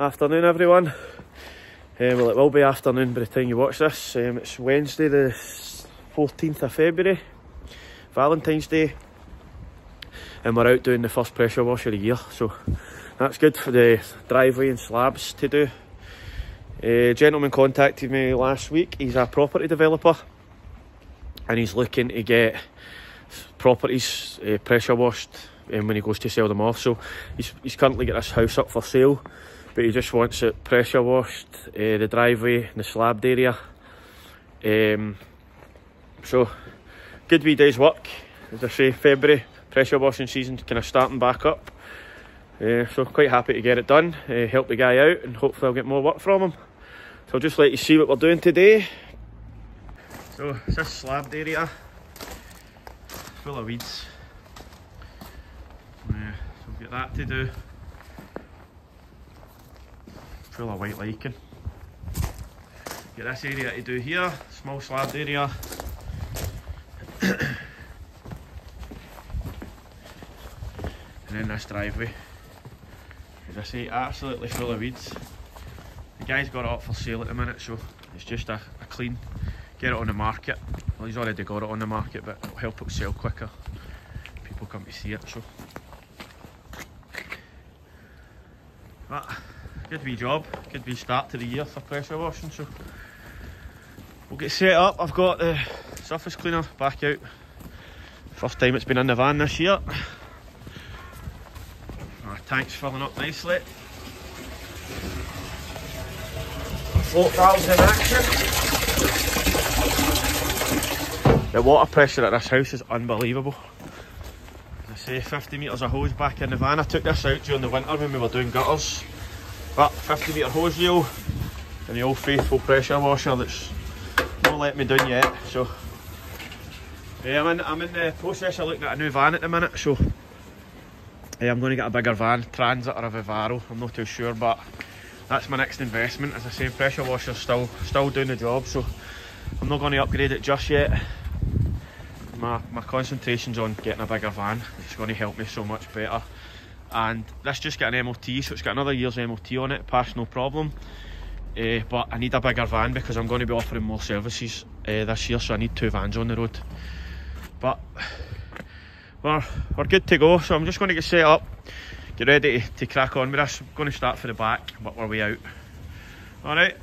Afternoon, everyone. Um, well, it will be afternoon by the time you watch this. Um, it's Wednesday, the 14th of February, Valentine's Day, and we're out doing the first pressure wash of the year. So that's good for the driveway and slabs to do. A gentleman contacted me last week. He's a property developer, and he's looking to get properties uh, pressure washed um, when he goes to sell them off. So he's, he's currently got this house up for sale but he just wants it pressure washed, uh, the driveway and the slabbed area. Um, so, good wee day's work. As I say, February, pressure washing season kind of starting back up. Uh, so, quite happy to get it done, uh, help the guy out, and hopefully I'll get more work from him. So, I'll just let you see what we're doing today. So, it's this slabbed area, full of weeds. Uh, so, we've got that to do full of white lichen. Get this area to do here, small slab area. and then this driveway. As I say, absolutely full of weeds. The guy's got it up for sale at the minute, so it's just a, a clean, get it on the market. Well, he's already got it on the market, but it'll help it sell quicker. People come to see it, so. But, good wee job, good wee start to the year for pressure washing. So we'll get set up. I've got the surface cleaner back out. First time it's been in the van this year. Ah, Our tank's filling up nicely. Float valves in action. The water pressure at this house is unbelievable. I say, 50 metres of hose back in the van. I took this out during the winter when we were doing gutters. But 50 metre hose reel and the old faithful pressure washer that's not let me down yet. So yeah, I'm in I'm in the process of looking at a new van at the minute, so yeah, I'm going to get a bigger van, Transit or a Vivaro, I'm not too sure, but that's my next investment. As I say, pressure washer's still still doing the job, so I'm not going to upgrade it just yet. My my concentration's on getting a bigger van. It's going to help me so much better and this just got an MOT so it's got another year's MOT on it pass no problem. Uh, but I need a bigger van because I'm going to be offering more services uh, this year so I need two vans on the road. But we're, we're good to go so I'm just going to get set up get ready to, to crack on with this. I'm going to start for the back but we're way out. Alright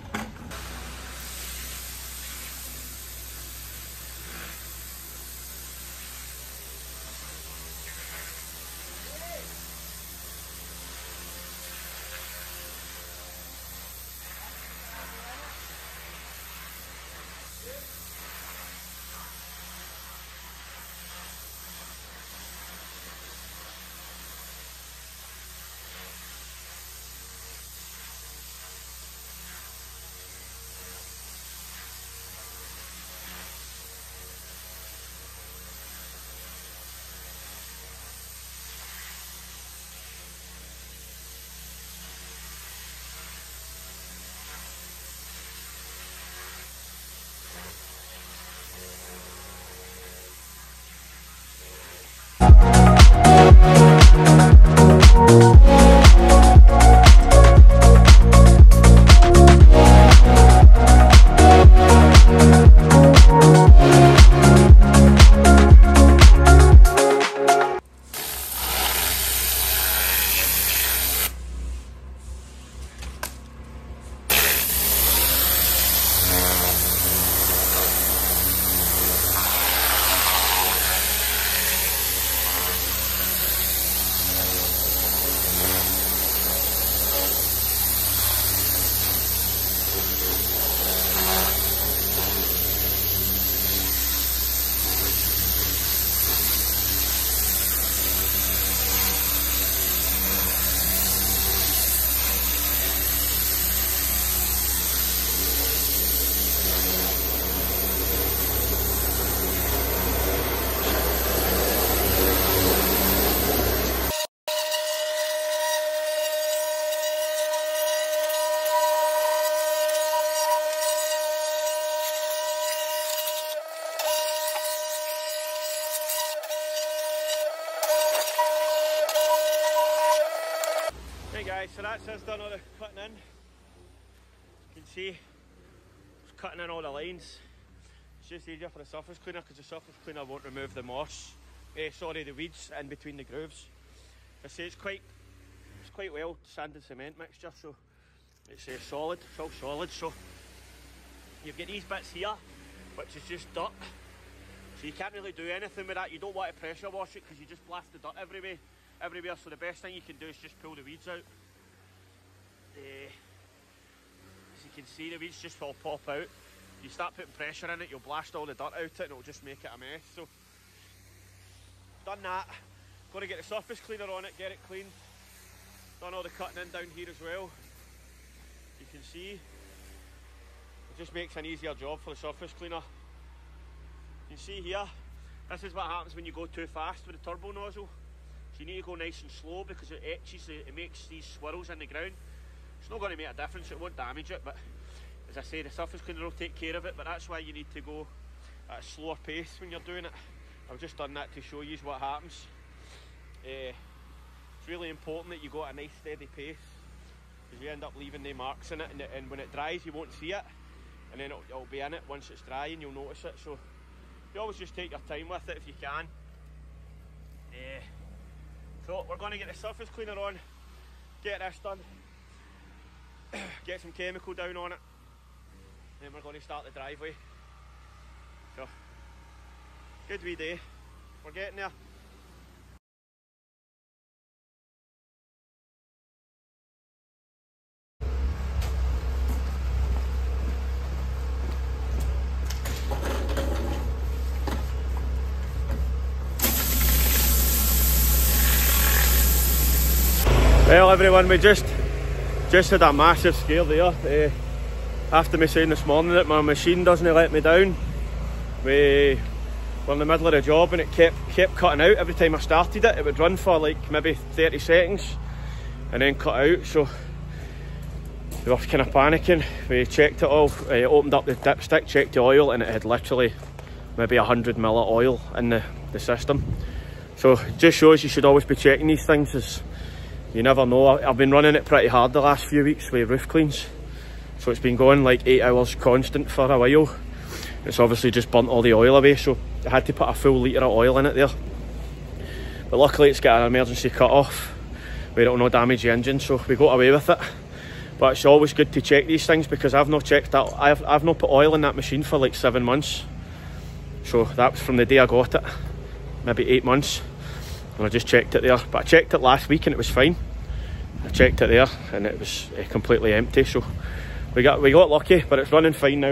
Cutting in all the lines. It's just easier for the surface cleaner because the surface cleaner won't remove the moss. Eh, sorry, the weeds in between the grooves. I say it's quite it's quite well sand and cement mixture, so it's uh, solid, it's all solid. So you've got these bits here, which is just dirt. So you can't really do anything with that. You don't want to pressure wash it because you just blast the dirt everywhere everywhere. So the best thing you can do is just pull the weeds out. Uh, can see, the weeds just all pop out. You start putting pressure in it, you'll blast all the dirt out it, and it'll just make it a mess. So done that. Got to get the surface cleaner on it, get it cleaned. Done all the cutting in down here as well. You can see it just makes an easier job for the surface cleaner. You see here, this is what happens when you go too fast with the turbo nozzle. So you need to go nice and slow because it etches, it makes these swirls in the ground. It's not going to make a difference, it won't damage it, but as I say, the surface cleaner will take care of it, but that's why you need to go at a slower pace when you're doing it. I've just done that to show you what happens. Uh, it's really important that you go at a nice steady pace because you end up leaving the marks in it and, and, when it dries you won't see it and then it'll, it'll be in it once it's dry and you'll notice it so you always just take your time with it if you can. Uh, so we're going to get the surface cleaner on, get this done, get some chemical down on it, then we're going to start the driveway. So, good wee day, we're getting there. Well everyone, we just just had a massive scare there. Uh, after me saying this morning that my machine doesn't let me down, we were in the middle of the job and it kept kept cutting out every time I started it. It would run for like maybe 30 seconds and then cut out. So we were kind of panicking. We checked it all, uh, opened up the dipstick, checked the oil, and it had literally maybe 100 mil of oil in the, the system. So just shows you should always be checking these things. As, you never know. I've been running it pretty hard the last few weeks with roof cleans. So it's been going like eight hours constant for a while. It's obviously just burnt all the oil away, so I had to put a full litre of oil in it there. But luckily it's got an emergency cut off where it'll not damage the engine, so we got away with it. But it's always good to check these things because I've not checked that. I've, I've not put oil in that machine for like seven months. So that was from the day I got it, maybe eight months and I just checked it there. But I checked it last week and it was fine. I checked it there and it was uh, completely empty. So we got we got lucky but it's running fine now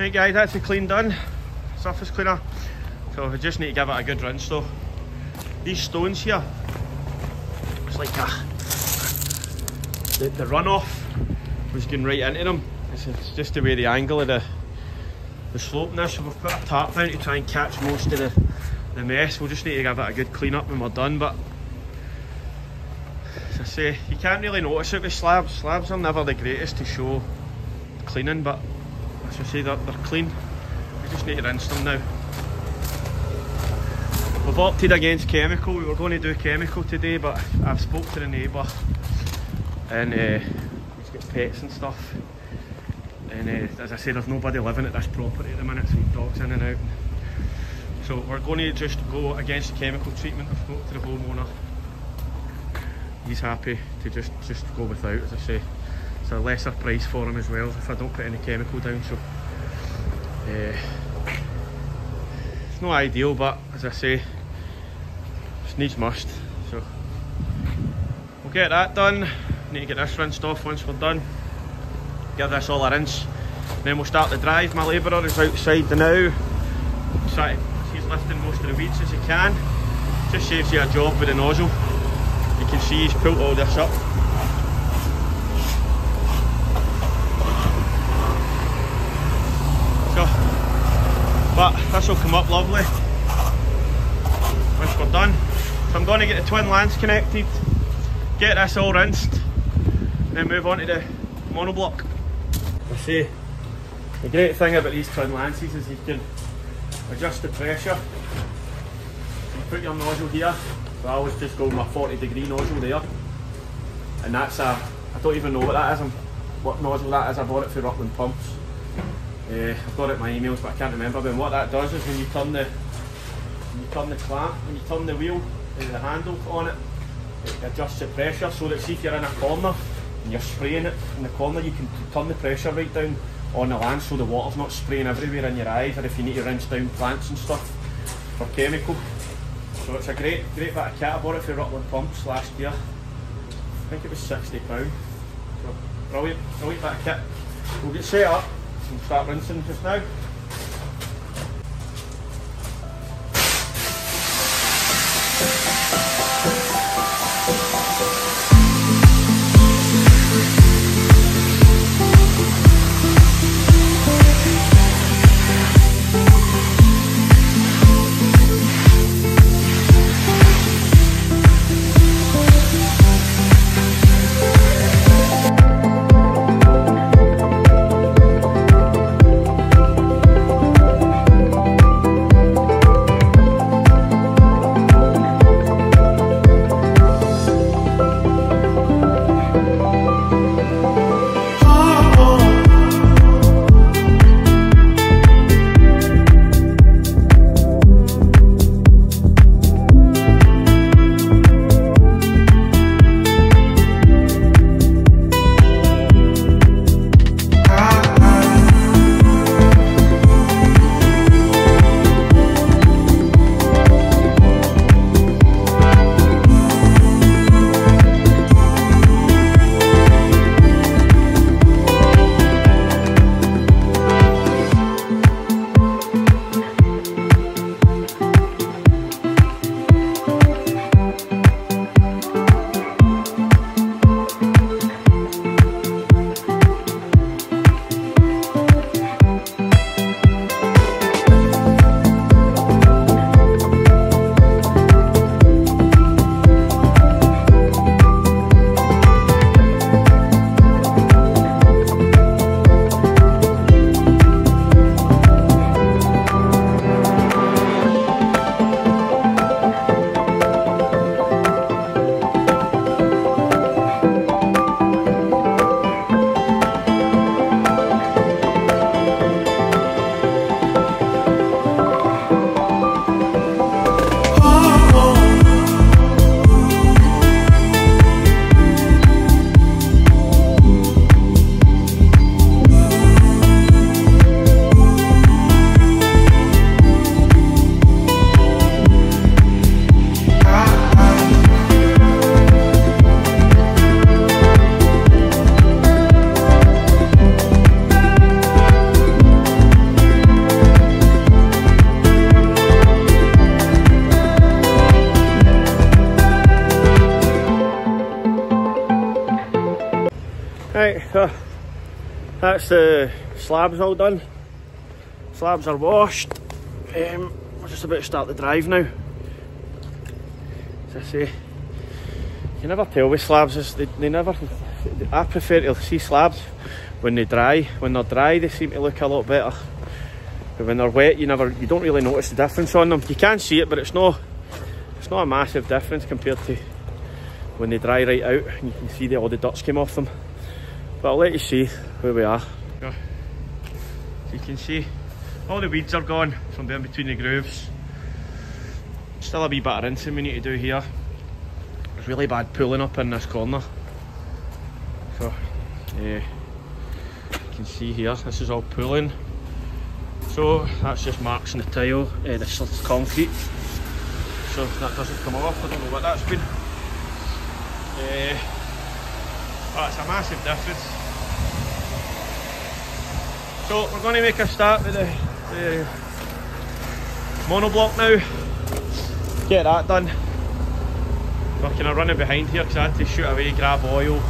Hey guys, that's the clean done. Surface cleaner. So we just need to give it a good rinse though. These stones here, it's like a, the, the runoff was going right into them. It's, it's, just the way the angle of the, the slope. So we've put a tarp down to try and catch most of the, the mess. We'll just need to give it a good clean up when we're done. But as I say, you can't really notice it with slabs. Slabs are never the greatest to show cleaning, but as I say, they're, they're clean. We just need to rinse them now. We've opted against chemical. We were going to do chemical today, but I've spoke to the neighbour and uh, he's got pets and stuff. And uh, as I say, there's nobody living at this property at the minute, so dogs in and out. So we're going to just go against the chemical treatment. I've spoke to the homeowner. He's happy to just, just go without, as I say. A lesser price for them as well if I don't put any chemical down so uh, it's not ideal but as I say it needs must so. We'll get that done. Need to get this rinsed off once we're done. Give this all a rinse. Then we'll start the drive. My labourer is outside now. Try, he's lifting most of the weeds as he can. Just saves you a job with the nozzle. You can see he's pulled all this up but this will come up lovely once we're done. So I'm going to get the twin lances connected, get this all rinsed, then move on to the monoblock. I see, the great thing about these twin lances is you can adjust the pressure. You put your nozzle here, so I always just go with my 40 degree nozzle there. And that's a, I don't even know what that is, what nozzle that is, I bought it for Rutland Pumps. Uh, I've got it in my emails, but I can't remember. But what that does is when you turn the when you turn the clamp, when you turn the wheel, uh, the handle on it, it adjusts the pressure so that see if you're in a corner and you're spraying it in the corner, you can turn the pressure right down on the lance so the water's not spraying everywhere in your eyes, or if you need to rinse down plants and stuff for chemical. So it's a great, great bit of kit. I bought it for Rutland Pumps last year. I think it was sixty pound. So brilliant, brilliant bit of kit. We'll get set up start rinsing just now. Right, so that's the slabs all done. Slabs are washed. Um, we're just about to start the drive now. As I say, you never tell with slabs, they, they never, I prefer to see slabs when they dry. When they're dry they seem to look a lot better. But when they're wet you never, you don't really notice the difference on them. You can see it but it's not, it's not a massive difference compared to when they dry right out and you can see that all the dust came off them. But I'll let you see where we are. So, you can see all the weeds are gone from there between the grooves. Still a wee bit of rinsing we need to do here. It's really bad pulling up in this corner. So yeah, you can see here, this is all pulling. So that's just marks in the tile, uh, the concrete. So that doesn't come off, I don't know what that's been. Uh, but it's a massive difference. So we're going to make a start with the, the monoblock now. Get that done. Kind of running behind here because I had to shoot away, grab oil,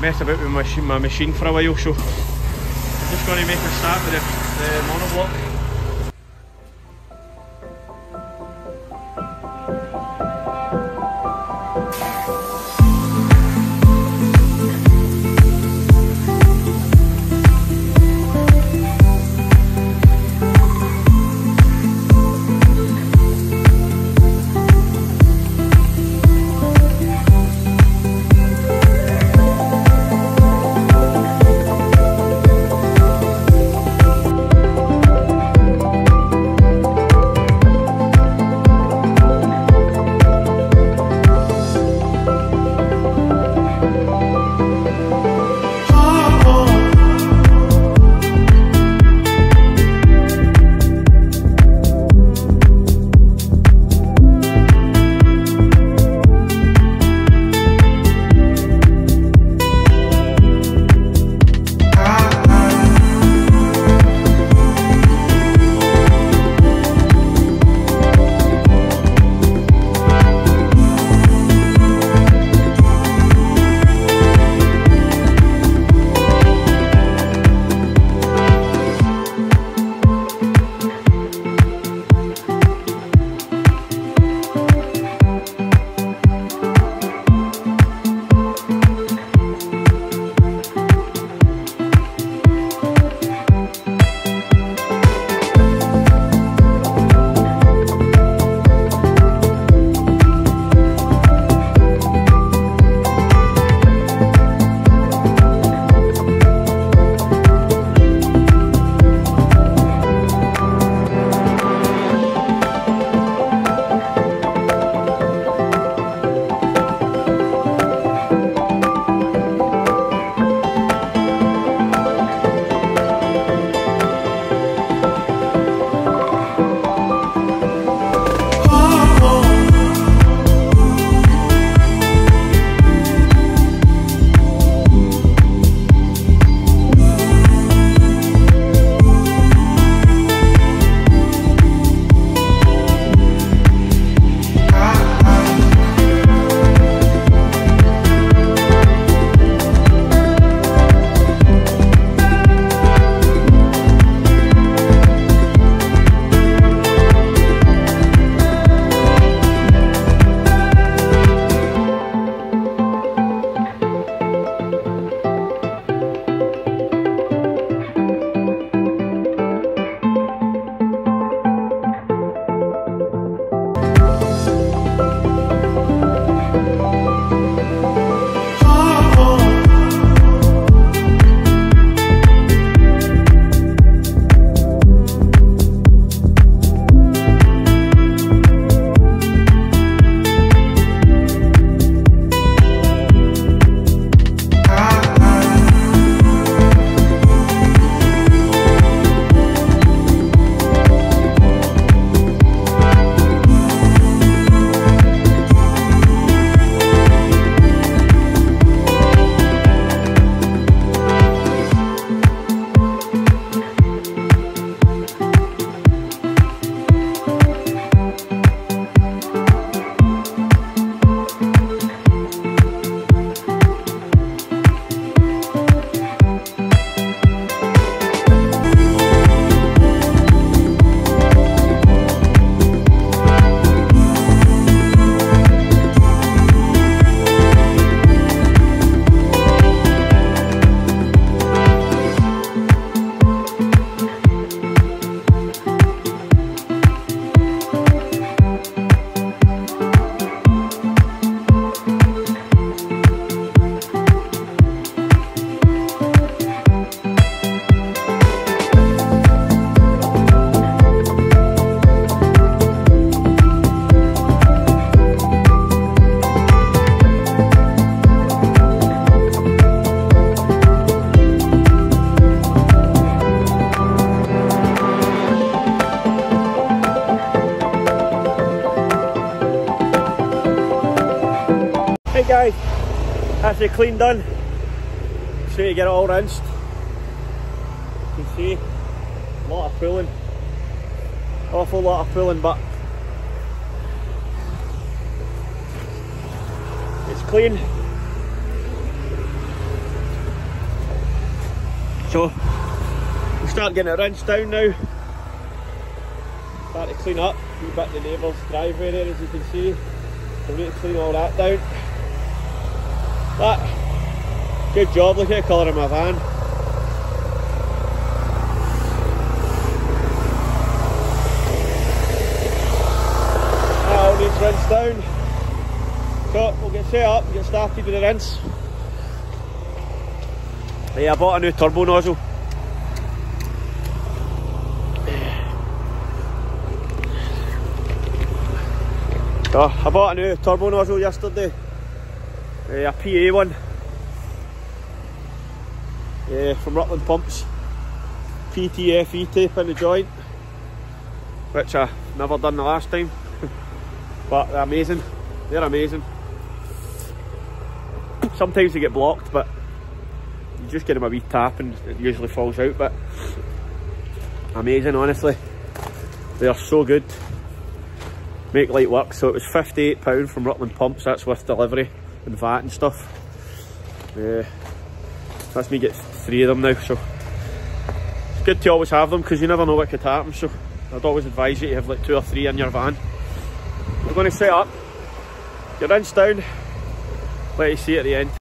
mess about with my machine, my machine for a while. So I'm just going to make a start with the, the monoblock. That's the clean done. So you get it all rinsed. You can see, a lot of pulling. Awful lot of pulling, but it's clean. So, we start getting it rinsed down now. Start to clean up, a wee bit the neighbour's driveway there as you can see. So we need to clean all that down. But, good job, look at the colour of my van. That all needs rinsed down. So we'll get set up, get started with the rinse. Yeah, I bought a new turbo nozzle. So oh, I bought a new turbo nozzle yesterday, uh, a PA one uh, from Rutland Pumps. PTFE tape in the joint, which I never done the last time, but they're amazing. They're amazing. Sometimes they get blocked, but you just get them a wee tap and it usually falls out. But amazing, honestly. They are so good make light work. So it was £58 from Rutland Pumps, that's with delivery and VAT and stuff. Uh, that's me get three of them now, so it's good to always have them because you never know what could happen. So I'd always advise you to have like two or three in your van. We're going to set up, your rinse down, let you see at the end.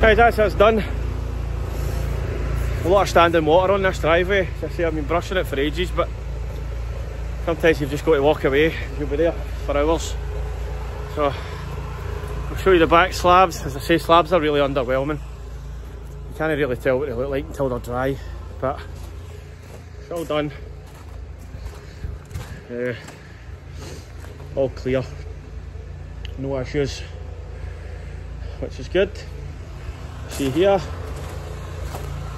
Guys, that's us done. A lot of standing water on this driveway. As I say, I've been brushing it for ages, but sometimes you've just got to walk away. You'll be there for hours. So, I'll show you the back slabs. As I say, slabs are really underwhelming. You can't really tell what they look like until they're dry. but it's all done. Uh, all clear, no issues, which is good. See here,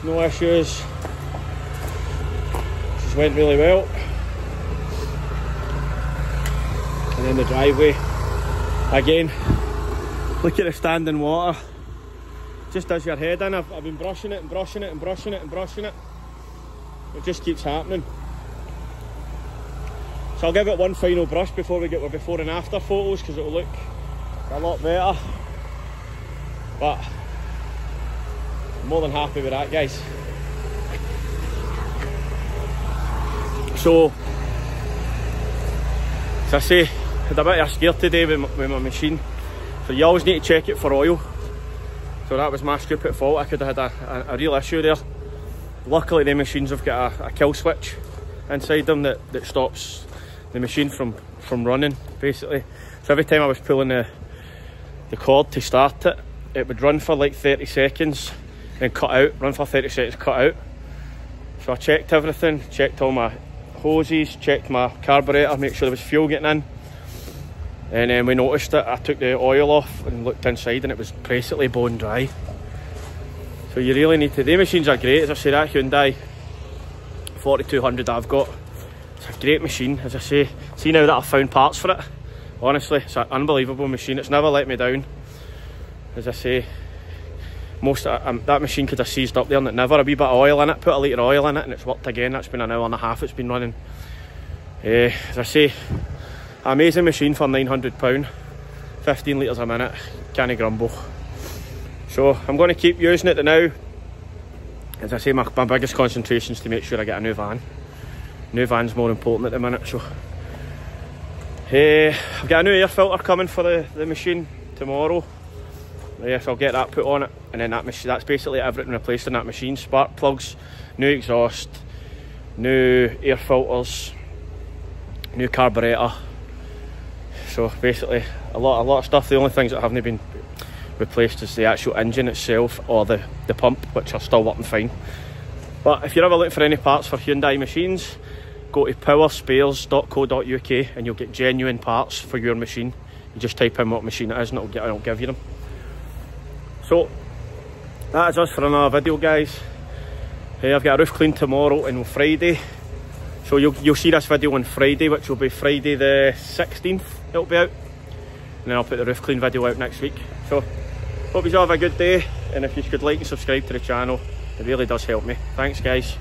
no issues. Just went really well. And then the driveway, again, look at the standing water. Just does your head in. I've, I've been brushing it and brushing it and brushing it and brushing it. It just keeps happening. So I'll give it one final brush before we get our before and after photos because it will look a lot better. But more than happy with that guys. So, as I say, I had a bit of a scare today with my, with my machine. So you always need to check it for oil. So that was my stupid fault. I could have had a, a, a real issue there. Luckily the machines have got a, a kill switch inside them that, that stops the machine from, from running basically. So every time I was pulling the, the cord to start it, it would run for like 30 seconds, then cut out, run for 30 seconds, cut out. So I checked everything, checked all my hoses, checked my carburetor, make sure there was fuel getting in. And then we noticed it, I took the oil off and looked inside and it was basically bone dry. So you really need to, the machines are great, as I say that Hyundai 4200 I've got it's a great machine, as I say. See now that I've found parts for it, honestly, it's an unbelievable machine. It's never let me down. As I say, most of, um, that machine could have seized up there and it never a wee bit of oil in it, put a litre of oil in it and it's worked again. That's been an hour and a half it's been running. Uh, as I say, amazing machine for £900, 15 litres a minute, can't grumble. So I'm going to keep using it now. As I say, my, my biggest concentration is to make sure I get a new van new van's more important at the minute so uh, I've got a new air filter coming for the, the machine tomorrow yes I'll get that put on it and then that machine that's basically everything replaced in that machine spark plugs new exhaust new air filters new carburetor so basically a lot a lot of stuff the only things that haven't been replaced is the actual engine itself or the the pump which are still working fine but if you're ever looking for any parts for Hyundai machines go to powerspares.co.uk and you'll get genuine parts for your machine. You just type in what machine it is and it'll, get, it'll give you them. So, that is us for another video guys. Hey, I've got a roof clean tomorrow and Friday. So you'll, you'll see this video on Friday, which will be Friday the 16th, it'll be out. And then I'll put the roof clean video out next week. So, hope you all have a good day. And if you could like and subscribe to the channel, it really does help me. Thanks guys.